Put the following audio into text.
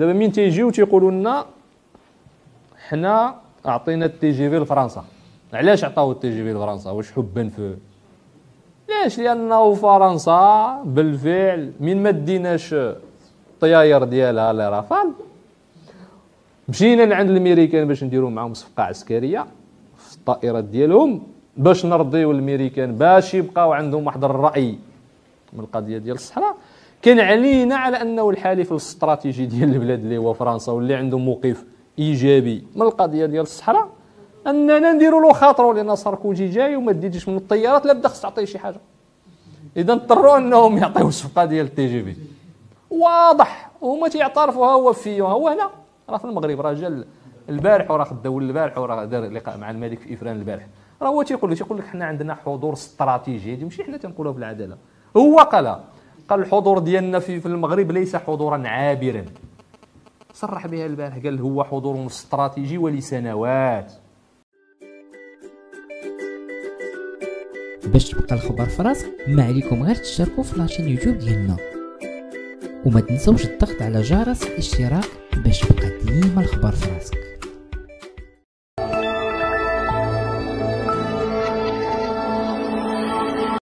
دابا مين تيجيو تيقولوا لنا حنا أعطينا ال TGV لفرنسا. علاش عطاو ال TGV لفرنسا؟ واش حبا في؟ علاش لأنه فرنسا بالفعل من ما ديناش الطياير ديالها les Rafale. مشينا لعند الامريكان باش نديروا معاهم صفقة عسكرية في الطائرات ديالهم باش نرضيو الامريكان باش يبقاو عندهم واحد الرأي من القضية ديال الصحراء. كان علينا على أنه الحليف الاستراتيجي ديال البلاد اللي هو فرنسا واللي عنده موقف إيجابي من القضية ديال الصحراء أننا نديروا له خاطرو لأن ساركوزي جاي وما ديتش من الطيارات لا بدا خص تعطيه شي حاجة. إذا اضطروا أنهم يعطيو الصفقة ديال ال TGV واضح وهما تيعترفوا ها هو في هو هنا. راه في المغرب راه جا البارح وراه خداو البارح وراه دار لقاء مع الملك في إفران البارح. راه هو تيقول لك تيقول لك حنا عندنا حضور استراتيجي. هذه ماشي حنا تنقولوها بالعداله هو قال قال الحضور ديالنا في, في المغرب ليس حضورا عابرا. صرح بها البارح قال هو حضور استراتيجي ولسنوات. باش تبقى الخبر في راسك ما عليكم غير تشتركوا في لاشين يوتيوب ديالنا. وما تنسوش الضغط على جرس الاشتراك باش تبقى ديما الخبر في راسك.